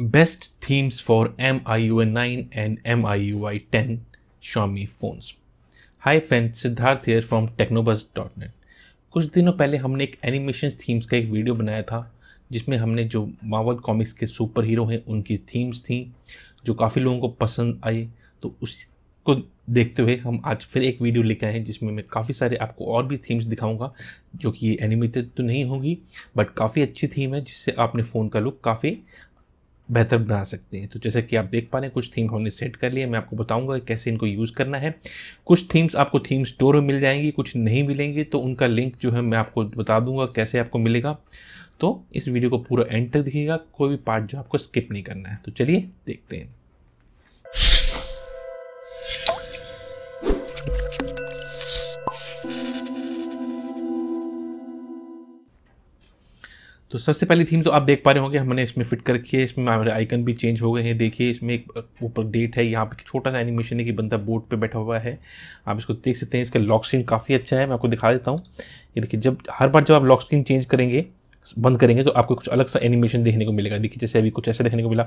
Best themes for MIUI 9 and MIUI 10 Xiaomi phones. Hi friends, Siddharth here from technobuzz.net. कुछ दिनों पहले हमने एक एनिमेशन थीम्स का एक वीडियो बनाया था जिसमें हमने जो मावल कॉमिक्स के सुपर हीरो हैं उनकी थीम्स थी जो काफ़ी लोगों को पसंद आई तो उसको देखते हुए हम आज फिर एक वीडियो लेके आए हैं जिसमें मैं काफ़ी सारे आपको और भी थीम्स दिखाऊँगा जो कि एनिमेटेड तो नहीं होगी बट काफ़ी अच्छी थीम है जिससे आपने फ़ोन का लुक काफ़ी बेहतर बना सकते हैं। तो जैसे कि आप देख पा रहे हैं, कुछ थीम हमने सेट कर लिए मैं आपको बताऊँगा कि कैसे इनको यूज़ करना है। कुछ थीम्स आपको थीम स्टोर में मिल जाएँगी, कुछ नहीं मिलेंगी तो उनका लिंक जो है मैं आपको बता दूँगा कैसे आपको मिलेगा। तो इस वीडियो को पूरा एंड तक दिखेगा कोई भी पार्ट जो आपको स्किप नहीं करना है। तो चलिए देखते हैं। तो सबसे पहली थीम तो आप देख पा रहे होंगे, हमने इसमें फिट कर रखी है, इसमें हमारे आइकन भी चेंज हो गए हैं। देखिए, इसमें एक ऊपर डेट है, यहाँ पे छोटा सा एनिमेशन है कि बंदा बोर्ड पे बैठा हुआ है। आप इसको देख सकते हैं, इसका लॉक स्क्रीन काफ़ी अच्छा है, मैं आपको दिखा देता हूँ। ये देखिए, जब, हर बार जब आप लॉक स्क्रीन चेंज करेंगे बंद करेंगे तो आपको कुछ अलग सा एनिमेशन देखने को मिलेगा। देखिए, जैसे अभी कुछ ऐसा देखने को मिला,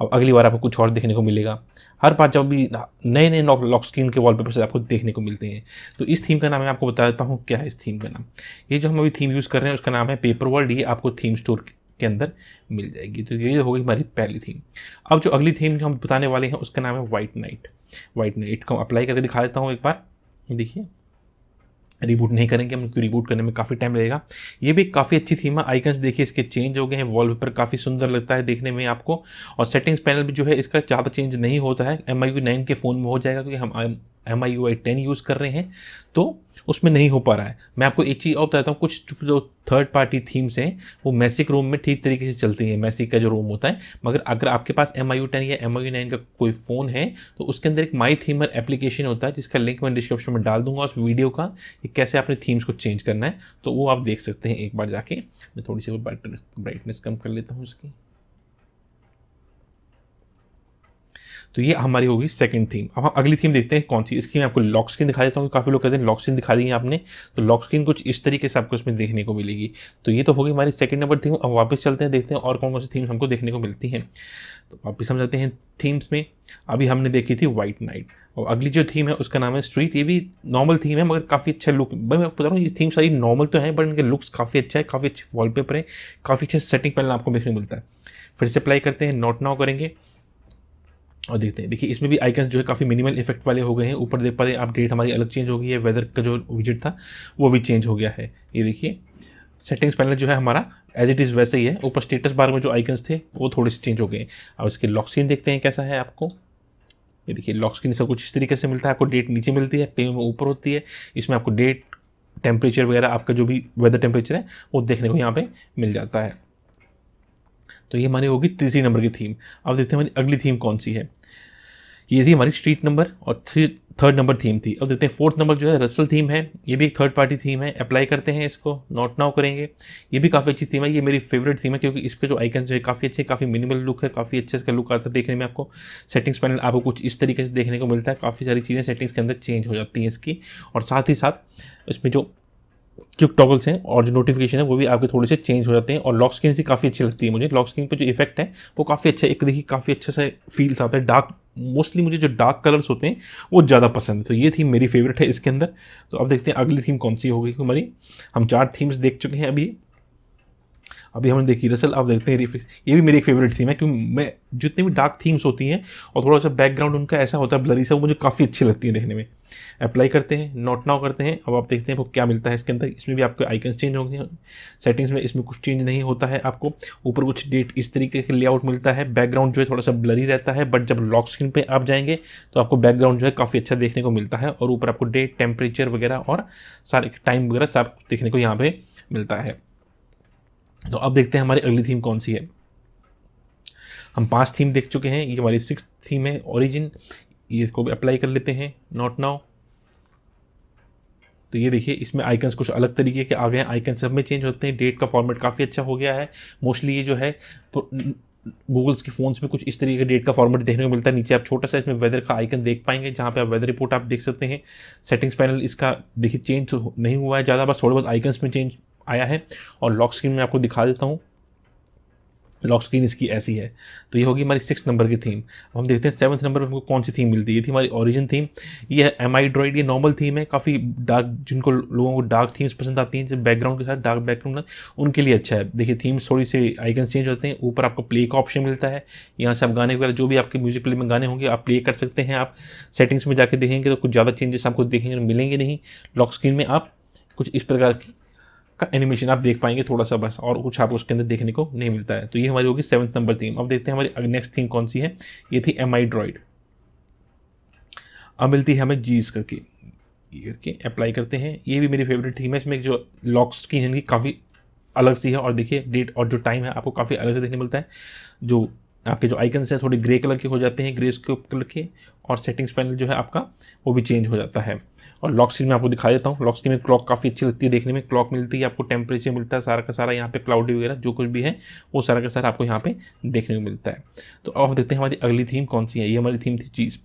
अब अगली बार आपको कुछ और देखने को मिलेगा। हर बार जब भी नए नए लॉक लॉक स्क्रीन के वॉलपेपर से आपको देखने को मिलते हैं। तो इस थीम का नाम मैं आपको बता देता हूँ, क्या है इस थीम का नाम। ये जो हम अभी थीम यूज़ कर रहे हैं, उसका नाम है पेपर वर्ल्ड ये आपको थीम स्टोर के अंदर मिल जाएगी। तो ये होगी हमारी पहली थीम अब जो अगली थीम जो हम बताने वाले हैं, उसका नाम है वाइट नाइट वाइट नाइट को अप्लाई करके दिखा देता हूँ एक बार। देखिए। रिबूट नहीं करेंगे, हम रिबूट करने में काफ़ी टाइम लगेगा। ये भी काफ़ी अच्छी थीम है। आइकन्स देखिए, इसके चेंज हो गए हैं वॉल पेपर काफ़ी सुंदर लगता है देखने में आपको। और सेटिंग्स पैनल भी जो है, इसका ज़्यादा चेंज नहीं होता है। एम आई के फ़ोन में हो जाएगा, क्योंकि हम M I U I ten use कर रहे हैं तो उसमें नहीं हो पा रहा है। मैं आपको एक चीज़ और बताता हूँ, कुछ जो थर्ड पार्टी थीम्स हैं, वो मैसिक रोम में ठीक तरीके से चलती हैं। मैसिक का जो रोम होता है, मगर अगर आपके पास एम आई यू टेन या एम आई यू नाइन का कोई फ़ोन है तो उसके अंदर एक माई थीमर एप्लीकेशन होता है, जिसका लिंक मैं डिस्क्रिप्शन में डाल दूँगा उस वीडियो का, कि कैसे अपने थीम्स को चेंज करना है। तो वो आप देख सकते हैं एक बार जाके। मैं थोड़ी सी ब्राइटनेस कम कर लेता हूँ इसकी तो ये हमारी होगी सेकंड थीम अब हम अगली थीम देखते हैं कौन सी। इसकी मैं आपको लॉक स्क्रीन दिखा देता हूँ काफ़ी लोग कहते हैं लॉक स्क्रीन दिखा दी है आपने तो लॉक स्क्रीन कुछ इस तरीके से आपको इसमें देखने को मिलेगी। तो ये तो होगी हमारी सेकंड नंबर थीम अब वापस चलते हैं, देखते हैं और कौन कौन सी थीम्स हमको देखने को मिलती हैं। तो वापस हम जाते हैं थीम्स में। अभी हमने देखी थी वाइट नाइट और अगली जो थीम है, उसका नाम है स्ट्रीट ये भी नॉर्मल थीम है, मगर काफ़ी अच्छा लुक भाई, मैं बता रहा हूँ, ये थीम सारी नॉर्मल तो है बट इनके लुक्स काफ़ी अच्छा है, काफ़ी अच्छे वॉलपेपर है, काफ़ी अच्छे सेटिंग पैनल आपको देखने को मिलता है। फिर से अप्लाई करते हैं नोट नाउ करेंगे। और देखते हैं। देखिए, इसमें भी आइकन्स जो है काफ़ी मिनिमल इफ़ेक्ट वाले हो गए हैं। ऊपर देख पा रहे आप डेट हमारी अलग चेंज हो गई है। वेदर का जो विज़िट था, वो भी चेंज हो गया है। ये देखिए सेटिंग्स पैनल जो है हमारा एज इट इज़ वैसे ही है। ऊपर स्टेटस बार में जो आइकन्स थे, वो थोड़े से चेंज हो गए अब इसके लॉक स्क्रीन देखते हैं कैसा है आपको। ये देखिए लॉक स्क्रीन सब कुछ इस तरीके से मिलता है। आपको डेट नीचे मिलती है पे में ऊपर होती है। इसमें आपको डेट टेम्परेचर वगैरह, आपका जो भी वेदर टेम्परेचर है, वो देखने को यहाँ पे मिल जाता है। तो ये हमारी होगी तीसरी नंबर की थीम अब देखते हैं हमारी अगली थीम कौन सी है। ये थी हमारी स्ट्रीट नंबर और थ्री थर्ड नंबर थीम थी। अब देखते हैं फोर्थ नंबर जो है रसल थीम है। ये भी एक थर्ड पार्टी थीम है। अप्लाई करते हैं इसको। नोट नाउ करेंगे। ये भी काफ़ी अच्छी थीम है। ये मेरी फेवरेट थीम है क्योंकि इस पर जो आइकन जो है, काफ़ी अच्छे, काफ़ी मिनिमल लुक है। काफ़ी अच्छे इसका लुक आता है देखने में आपको। सेटिंग्स पैनल आपको कुछ इस तरीके से देखने को मिलता है। काफ़ी सारी चीज़ें सेटिंग्स के अंदर चेंज हो जाती हैं इसकी। और साथ ही साथ इसमें जो क्यूक टॉगल्स हैं और जो नोटिफिकेशन है वो भी आपके थोड़े से चेंज हो जाते हैं और लॉक स्क्रीन से काफ़ी अच्छी लगती है मुझे। लॉक स्क्रीन पर जो इफ़ेक्ट है, वो काफ़ी अच्छा एक देखिए काफ़ी अच्छे से फील्स आता है। डार्क मोस्टली मुझे जो डार्क कलर्स होते हैं, वो ज़्यादा पसंद है। तो ये थीम मेरी फेवरेट है इसके अंदर। तो अब देखते हैं अगली थीम कौन सी होगी। हमारी, हम चार थीम्स देख चुके हैं अभी। अभी हमने देखी, रसल आप देखते हैं रिफिक्स ये भी मेरी एक फेवरेट थीम है क्योंकि मैं जितनी भी डार्क थीम्स होती हैं, और थोड़ा सा बैकग्राउंड उनका ऐसा होता है ब्लरी सा, वो मुझे काफ़ी अच्छी लगती है देखने में। अप्लाई करते हैं नोट नाउ करते हैं, अब आप देखते हैं वो क्या मिलता है इसके अंदर। इसमें भी आपके आइकन्स चेंज होंगे। सेटिंग्स में इसमें कुछ चेंज नहीं होता है आपको। ऊपर कुछ डेट इस तरीके के लेआउट मिलता है। बैकग्राउंड जो है थोड़ा सा ब्लरी रहता है बट जब लॉक स्क्रीन पर आप जाएँगे तो आपको बैकग्राउंड जो है काफ़ी अच्छा देखने को मिलता है, और ऊपर आपको डेट टेम्परेचर वगैरह और सारे टाइम वगैरह सब देखने को यहाँ पर मिलता है। तो अब देखते हैं हमारी अगली थीम कौन सी है। हम पाँच थीम देख चुके हैं, ये हमारी सिक्स थीम है ओरिजिन ये इसको भी अप्लाई कर लेते हैं नॉट नाउ तो ये देखिए, इसमें आइकन्स कुछ अलग तरीके के आ गए हैं आइकन सब में चेंज होते हैं डेट का फॉर्मेट काफ़ी अच्छा हो गया है। मोस्टली ये जो है गूगल्स के फ़ोन्स में कुछ इस तरीके का डेट का फॉर्मेट देखने को मिलता है। नीचे आप छोटा सा इसमें वेदर का आइकन देख पाएँगे, जहाँ पे आप वेदर रिपोर्ट आप देख सकते हैं। सेटिंग्स पैनल इसका देखिए चेंज नहीं हुआ है, ज़्यादा बस थोड़े बहुत आइकन्स में चेंज आया है और लॉक स्क्रीन में आपको दिखा देता हूँ। लॉक स्क्रीन इसकी ऐसी है। तो ये होगी हमारी सिक्स नंबर की थीम अब हम देखते हैं सेवन्थ नंबर पर हमको कौन सी थीम मिलती है। ये थी हमारी ओरिजिन थीम ये है एम आई ड्रॉइड ये नॉर्मल थीम है। काफ़ी डार्क जिनको लोगों को डार्क थीम्स पसंद आती हैं जैसे बैकग्राउंड के साथ डार्क बैकग्राउंड उनके लिए अच्छा है। देखिए थीम्स थोड़ी सी आइकन्स चेंज होते हैं। ऊपर आपको प्ले का ऑप्शन मिलता है। यहाँ से आप गाने वगैरह, जो भी आपके म्यूज़िक प्ले में गाने होंगे, आप प्ले कर सकते हैं। आप सेटिंग्स में जाके देखेंगे तो कुछ ज़्यादा चेंजेस आपको देखेंगे मिलेंगे नहीं। लॉक स्क्रीन में आप कुछ इस प्रकार की का एनिमेशन आप देख पाएँगे थोड़ा सा बस, और कुछ आपको उसके अंदर देखने को नहीं मिलता है। तो ये हमारी होगी सेवन्थ नंबर थीम अब देखते हैं हमारी नेक्स्ट थीम कौन सी है? ये थी एम आई ड्रॉइड अब मिलती है हमें जीज करके ये करके अप्लाई करते हैं। ये भी मेरी फेवरेट थीम है। इसमें जो लॉक स्क्रीन है काफ़ी अलग सी है, और देखिए डेट और जो टाइम है, आपको काफ़ी अलग से देखने मिलता है। जो आपके जो आइकन्स हैं, थोड़े ग्रे कलर के हो जाते हैं ग्रे कलर के और सेटिंग्स पैनल जो है आपका, वो भी चेंज हो जाता है। और लॉक स्क्रीन में आपको दिखा देता हूँ। लॉक स्क्रीन में क्लॉक काफ़ी अच्छी लगती है देखने में। क्लॉक मिलती है, आपको टेम्परेचर मिलता है, सारा का सारा यहाँ पे क्लाउडी वगैरह, जो कुछ भी है, वो सारा का सारा आपको यहाँ पे देखने को मिलता है। तो अब हम देखते हैं हमारी अगली थीम कौन सी है। ये हमारी थीम थी चीज़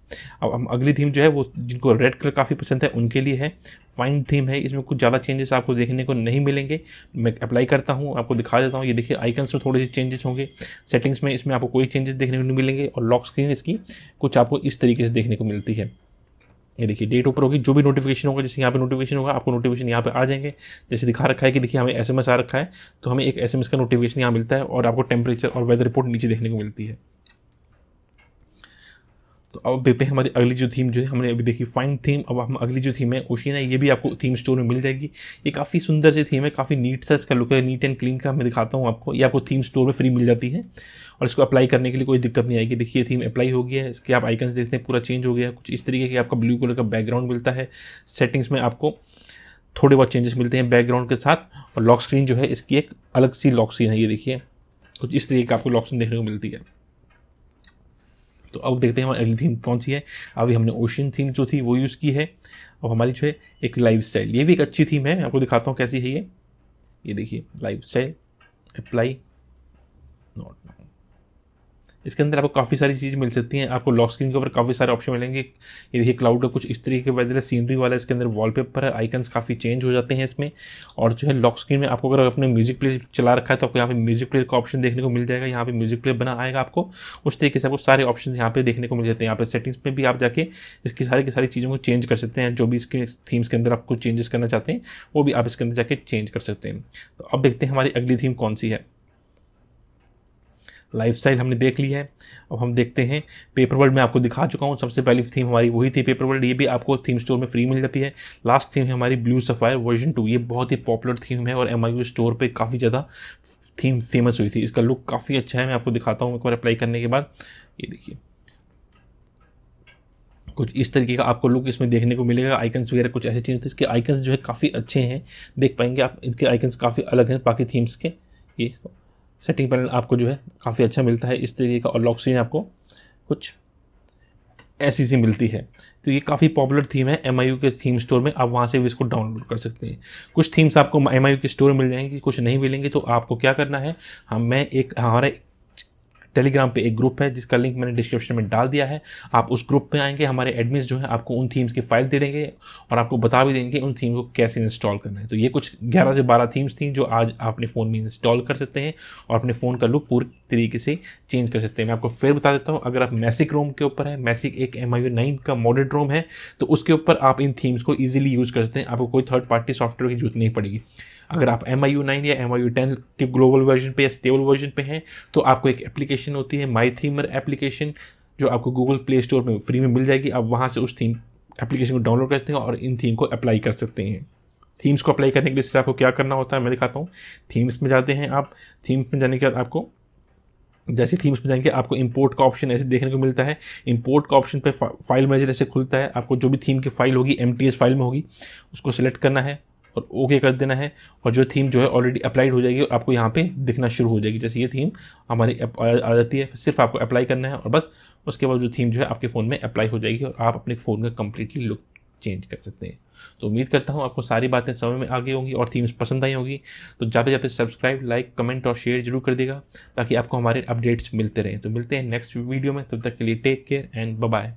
अब हम अगली थीम जो है, वो जिनको रेड कलर काफ़ी पसंद है, उनके लिए है फाइन थीम है। इसमें कुछ ज़्यादा चेंजेस आपको देखने को नहीं मिलेंगे। मैं अप्लाई करता हूँ, आपको दिखा देता हूँ। ये देखिए आइकन्स में थोड़े से चेंजेस होंगे। सेटिंग्स में इसमें आपको कोई चेंजेस देखने को नहीं मिलेंगे और लॉक स्क्रीन इसकी कुछ आपको इस तरीके से देखने को मिलती है। ये देखिए डेट ऊपर होगी, जो भी नोटिफिकेशन होगा, जैसे यहाँ पे नोटिफिकेशन होगा, आपको नोटिफिकेशन यहाँ पे आ जाएँगे। जैसे दिखा रखा है कि देखिए हमें एसएमएस आ रखा है तो हमें एक एसएमएस का नोटिफिकेशन यहाँ मिलता है और आपको टेम्परेचर और वेदर रिपोर्ट नीचे देखने को मिलती है। तो अब देखते हैं हमारी अगली जो थीम जो है, हमने अभी देखी फाइन थीम अब हम अगली जो थीम है ओशियन है, ये भी आपको थीम स्टोर में मिल जाएगी। ये काफ़ी सुंदर सी थीम है, काफ़ी नीट सा इसका लुक है नीट एंड क्लीन का मैं दिखाता हूँ आपको। ये आपको थीम स्टोर में फ्री मिल जाती है और इसको अप्लाई करने के लिए कोई दिक्कत नहीं आएगी। देखिए थीम अप्लाई हो गया है, इसके आप आइकन्स देखते हैं, पूरा चेंज हो गया कुछ इस तरीके की आपका ब्लू कलर का बैकग्राउंड मिलता है। सेटिंग्स में आपको थोड़े बहुत चेंजेस मिलते हैं बैकग्राउंड के साथ और लॉक स्क्रीन जो है, इसकी एक अलग सी लॉक स्क्रीन है, ये देखिए। कुछ इस तरीके का आपको लॉक स्क्रीन देखने को मिलती है। तो अब देखते हैं हमारी अगली थीम कौन सी है। अभी हमने ओशियन थीम जो थी वो यूज़ की है। और हमारी जो है एक लाइफ स्टाइल ये भी एक अच्छी थीम है। आपको दिखाता हूँ कैसी है ये। ये देखिए लाइफ स्टाइल अप्लाई नॉट इसके अंदर आपको काफ़ी सारी चीज़ें मिल सकती हैं। आपको लॉक स्क्रीन के ऊपर काफ़ी सारे ऑप्शन मिलेंगे। ये देखिए क्लाउड का कुछ इस तरीके के वजह सीनरी वाला इसके अंदर वॉलपेपर है। आइकन्स काफ़ी चेंज हो जाते हैं इसमें। और जो है लॉक स्क्रीन में आपको अगर अपने म्यूज़िक प्लेयर चला रखा है तो आपको यहाँ पे म्यूज़िक प्लेयर का ऑप्शन देखने को मिल जाएगा। यहाँ पे म्यूज़िक प्लेयर बना आएगा आपको। उस तरीके से आपको सारे ऑप्शन यहाँ पे देखने को मिल जाते हैं। यहाँ पे सेटिंग्स में भी आप जाके इसकी सारी की सारी चीज़ों को चेंज कर सकते हैं। जो भी इसके थीम्स के अंदर आपको चेंजेस करना चाहते हैं, वो भी आप इसके अंदर जाके चेंज कर सकते हैं। तो अब देखते हैं हमारी अगली थीम कौन सी है। लाइफस्टाइल हमने देख ली है। अब हम देखते हैं। पेपर वर्ल्ड में आपको दिखा चुका हूँ। सबसे पहली थीम हमारी वही थी पेपर वर्ल्ड। ये भी आपको थीम स्टोर में फ्री मिल जाती है। लास्ट थीम है हमारी ब्लू सफ़ायर वर्जन टू ये बहुत ही पॉपुलर थीम है और एमआईयू स्टोर पर काफ़ी ज़्यादा थीम फ़ेमस हुई थी। इसका लुक काफ़ी अच्छा है। मैं आपको दिखाता हूँ। एक बार अप्लाई करने के बाद। ये देखिए। कुछ इस तरीके का आपको लुक इसमें देखने को मिलेगा। आइकन्स वगैरह कुछ ऐसी चीज़ इसके आइकन्स जो है काफ़ी अच्छे हैं। देख पाएँगे आप। इनके आइकन्स काफ़ी अलग हैं बाकी थीम्स के। ये सेटिंग पैनल आपको जो है काफ़ी अच्छा मिलता है। इस तरीके का और लॉक स्क्रीन आपको कुछ ऐसी सी मिलती है। तो ये काफ़ी पॉपुलर थीम है एम के थीम स्टोर में। आप वहाँ से भी इसको डाउनलोड कर सकते हैं। कुछ थीम्स आपको एम के स्टोर में मिल जाएँगी, कुछ नहीं मिलेंगे तो आपको क्या करना है? हम मैं एक हमारे टेलीग्राम पे एक ग्रुप है, जिसका लिंक मैंने डिस्क्रिप्शन में डाल दिया है। आप उस ग्रुप पे आएँगे, हमारे एडमिन्स जो है आपको उन थीम्स की फ़ाइल दे देंगे और आपको बता भी देंगे उन थीम को कैसे इंस्टॉल करना है। तो ये कुछ 11 से 12 थीम्स थी जो आज आप अपने फ़ोन में इंस्टॉल कर सकते हैं और अपने फ़ोन का लुक पूरी तरीके से चेंज कर सकते हैं। मैं आपको फिर बता देता हूँ, अगर आप मैसिक रोम के ऊपर है मैसिक एक एम आई नाइन का मॉडर्ड रोम है तो उसके ऊपर आप इन थीम्स को ईजिली यूज़ कर सकते हैं। आपको कोई थर्ड पार्टी सॉफ्टवेयर की ज़रूरत नहीं पड़ेगी। अगर आप एम आई यू नाइन या एम आई यू टेन के ग्लोबल वर्जन पे या स्टेबल वर्जन पे हैं तो आपको एक एप्लीकेशन होती है माई थीमर एप्लीकेशन जो आपको गूगल प्ले स्टोर में फ्री में मिल जाएगी। आप वहाँ से उस थीम एप्लीकेशन को डाउनलोड करते हैं और इन थीम को अप्लाई कर सकते हैं। थीम्स को अप्लाई करने के लिए सिर्फ़ आपको क्या करना होता है, मैं दिखाता हूँ। थीम्स में जाते हैं आप। थीम्स में जाने के बाद आपको, जैसे थीम्स में जाएँगे, आपको इंपोर्ट का ऑप्शन ऐसे देखने को मिलता है। इंपोर्ट का ऑप्शन पे फ़ाइल मैनेजर ऐसे खुलता है। आपको जो भी थीम की फ़ाइल होगी एमटीएस फ़ाइल में होगी, उसको सिलेक्ट करना है। और ओके कर देना है और जो थीम जो है ऑलरेडी अप्लाइड हो जाएगी और आपको यहाँ पे दिखना शुरू हो जाएगी। जैसे ये थीम हमारी आ जाती है, सिर्फ़ आपको अप्लाई करना है और बस उसके बाद जो थीम जो है आपके फ़ोन में अप्लाई हो जाएगी और आप अपने फ़ोन का कम्प्लीटली लुक चेंज कर सकते हैं। तो उम्मीद करता हूँ आपको सारी बातें समझ में आगे होंगी और थीम्स पसंद आई होंगी। तो जाते जाते सब्सक्राइब लाइक कमेंट और शेयर ज़रूर कर देगा ताकि आपको हमारे अपडेट्स मिलते रहें। तो मिलते हैं नेक्स्ट वीडियो में। तब तक के लिए टेक केयर एंड बाय